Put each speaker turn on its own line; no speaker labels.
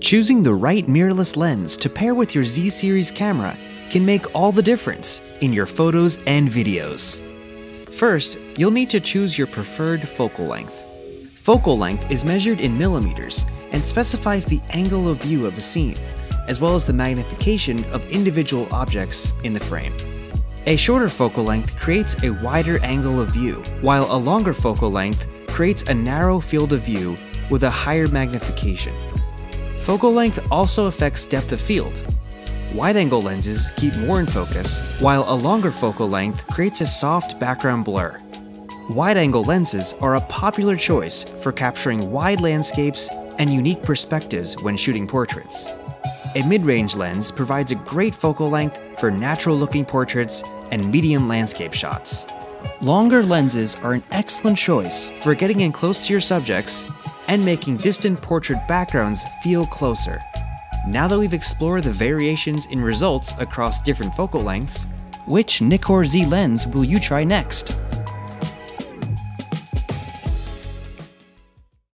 Choosing the right mirrorless lens to pair with your Z series camera can make all the difference in your photos and videos. First, you'll need to choose your preferred focal length. Focal length is measured in millimeters and specifies the angle of view of a scene, as well as the magnification of individual objects in the frame. A shorter focal length creates a wider angle of view, while a longer focal length creates a narrow field of view with a higher magnification. Focal length also affects depth of field. Wide-angle lenses keep more in focus, while a longer focal length creates a soft background blur. Wide-angle lenses are a popular choice for capturing wide landscapes and unique perspectives when shooting portraits. A mid-range lens provides a great focal length for natural-looking portraits and medium landscape shots. Longer lenses are an excellent choice for getting in close to your subjects and making distant portrait backgrounds feel closer. Now that we've explored the variations in results across different focal lengths, which Nikkor Z lens will you try next?